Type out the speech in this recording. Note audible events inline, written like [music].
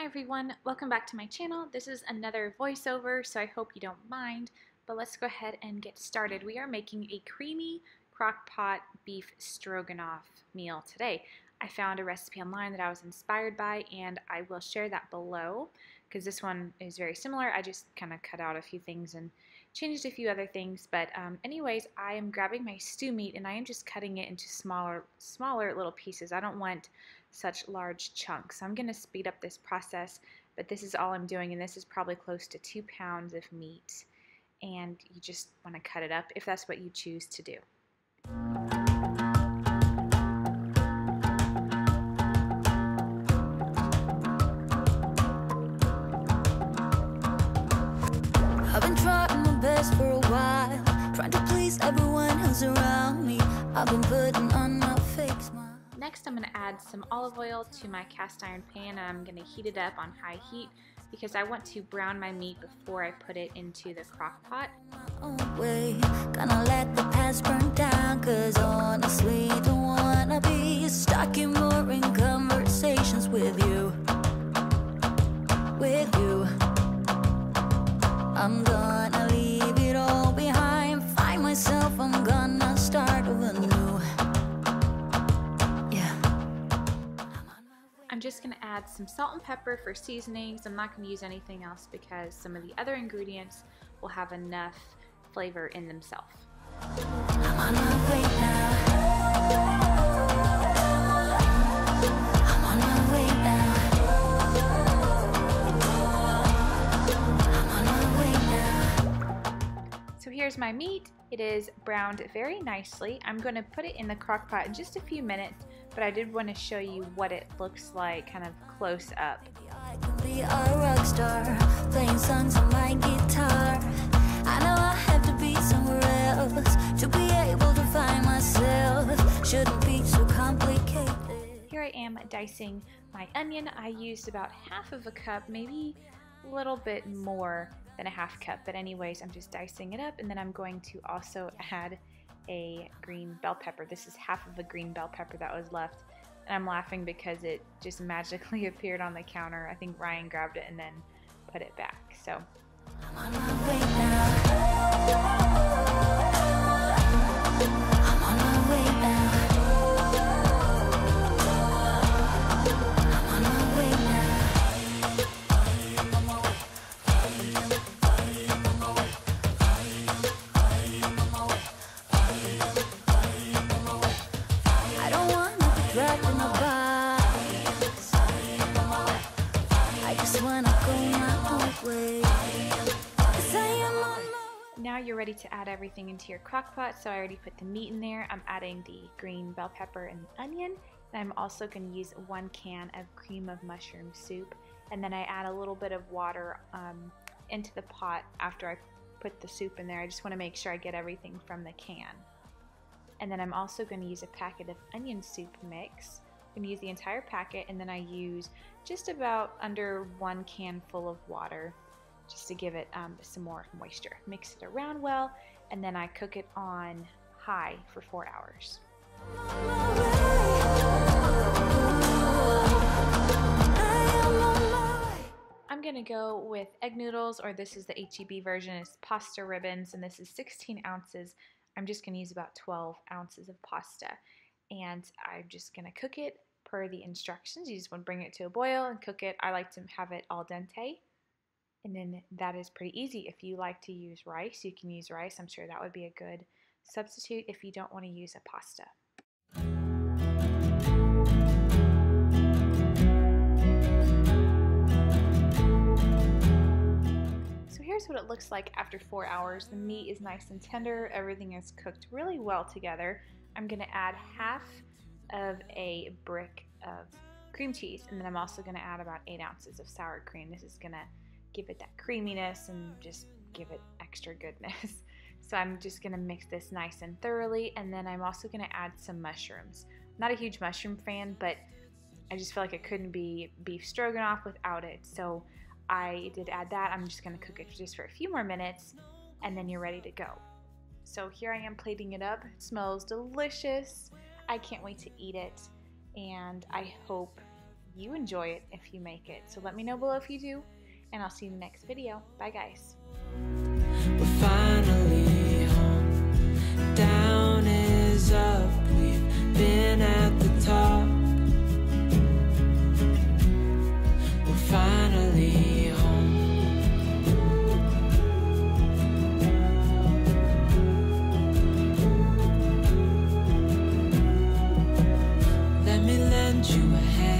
Hi everyone, welcome back to my channel. This is another voiceover, so I hope you don't mind, but let's go ahead and get started. We are making a creamy crock pot beef stroganoff meal today. I found a recipe online that I was inspired by and I will share that below because this one is very similar. I just kind of cut out a few things and changed a few other things, but um, anyways, I am grabbing my stew meat and I am just cutting it into smaller, smaller little pieces. I don't want such large chunks. I'm going to speed up this process, but this is all I'm doing, and this is probably close to two pounds of meat, and you just want to cut it up if that's what you choose to do. I've been trying my best for Next, I'm to add some olive oil to my cast iron pan I'm to heat it up on high heat because I want to brown my meat before I put it into the crock pot. Gonna let the past burn down, cause honestly, don't wanna be stuck in boring conversations with you. With you. I'm gonna leave it all behind, find myself, just going to add some salt and pepper for seasonings. I'm not going to use anything else because some of the other ingredients will have enough flavor in themselves. So here's my meat. It is browned very nicely. I'm going to put it in the crock pot in just a few minutes, but I did want to show you what it looks like kind of close up. I can be a rock star, playing songs on my guitar. I know I have to be somewhere else to be able to find myself. Shouldn't be so complicated. Here I am dicing my onion. I used about half of a cup, maybe a little bit more than a half cup, but anyways, I'm just dicing it up and then I'm going to also add a green bell pepper. This is half of a green bell pepper that was left. And I'm laughing because it just [laughs] magically appeared on the counter. I think Ryan grabbed it and then put it back. So now you're ready to add everything into your crock pot. So I already put the meat in there. I'm adding the green bell pepper and the onion. And I'm also going to use one can of cream of mushroom soup. And then I add a little bit of water um, into the pot after I put the soup in there. I just want to make sure I get everything from the can. And then I'm also going to use a packet of onion soup mix. I'm going to use the entire packet and then I use just about under one can full of water just to give it um, some more moisture. Mix it around well and then I cook it on high for four hours. I'm gonna go with egg noodles, or this is the HEB version, it's pasta ribbons, and this is 16 ounces. I'm just gonna use about 12 ounces of pasta, and I'm just gonna cook it per the instructions. You just wanna bring it to a boil and cook it. I like to have it al dente, and then that is pretty easy. If you like to use rice, you can use rice. I'm sure that would be a good substitute if you don't wanna use a pasta. So here's what it looks like after four hours. The meat is nice and tender. Everything is cooked really well together. I'm gonna add half of a brick of cream cheese and then I'm also gonna add about eight ounces of sour cream. This is gonna give it that creaminess and just give it extra goodness. [laughs] So I'm just gonna mix this nice and thoroughly and then I'm also gonna add some mushrooms. not a huge mushroom fan, but I just feel like it couldn't be beef stroganoff without it. So I did add that. I'm just going to cook it just for a few more minutes and then you're ready to go. So here I am plating it up. It smells delicious. I can't wait to eat it and I hope you enjoy it if you make it. So let me know below if you do, and I'll see you in the next video. Bye, guys. You a hand.